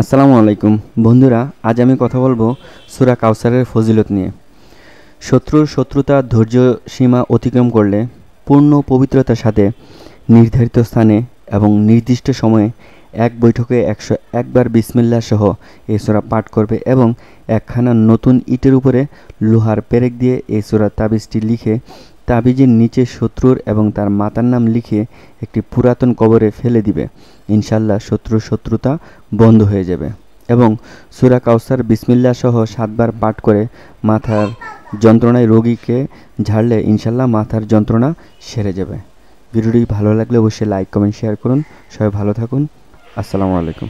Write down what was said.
আসসালামু আলাইকুম। বন্ধুরা, আজ আমি কথা বলব সুরা কাউসারের ফজিলত নিয়ে। শত্রুর শত্রুতা ধৈর্য সীমা অতিক্রম করলে পূর্ণ পবিত্রতার সাথে নির্ধারিত স্থানে এবং নির্দিষ্ট সময়ে এক বৈঠকে একশো একবার বিসমিল্লা সহ এই সোরা পাঠ করবে এবং একখানা নতুন ইটের উপরে লোহার পেরেক দিয়ে এই সোরা তাবিজটি লিখে তাবিজের নিচে শত্রুর এবং তার মাতার নাম লিখে একটি পুরাতন কবরে ফেলে দিবে। ইনশাল্লাহ শত্রুর শত্রুতা বন্ধ হয়ে যাবে। এবং সুরা কাউসার বিসমিল্লা সহ সাতবার পাঠ করে মাথার যন্ত্রণায় রোগীকে ঝাড়লে ইনশাল্লাহ মাথার যন্ত্রণা সেরে যাবে। ভিডিওটি ভালো লাগলে অবশ্যই লাইক কমেন্ট শেয়ার করুন। সবাই ভালো থাকুন। আসসালামু আলাইকুম।